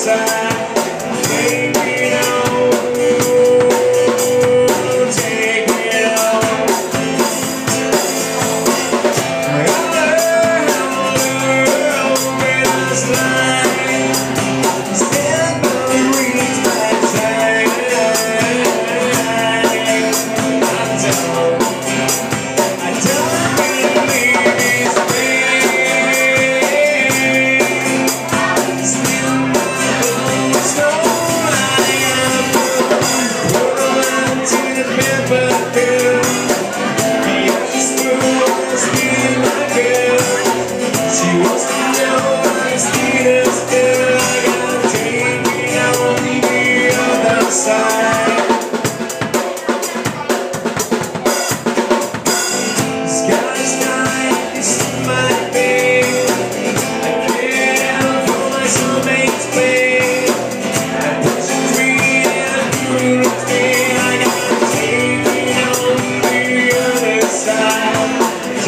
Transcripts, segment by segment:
side.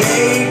Hey.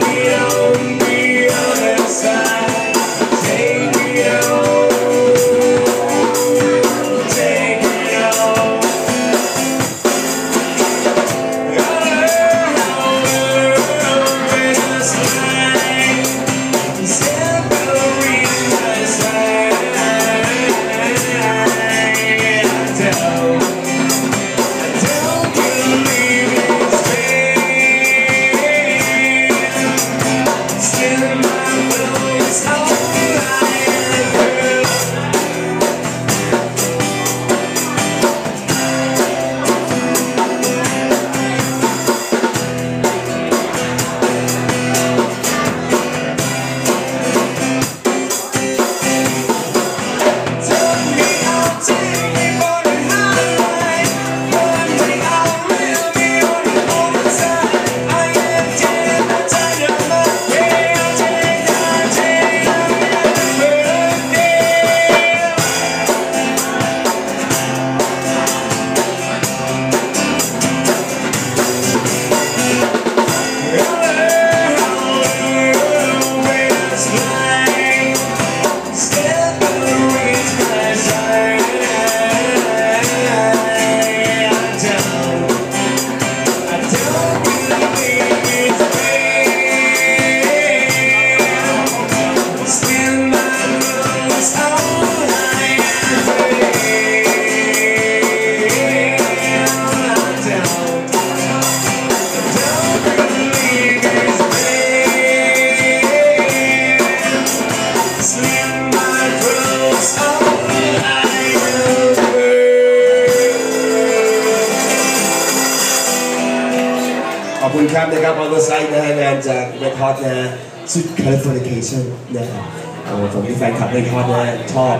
คุณครับนะครับออนไซต์นะฮะงานจากเรคคอร์ดนะฮะชุด Californication นะครับโอ้ผมมีแฟนคลับเรคคอร์ดนะชอบ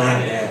มากนะ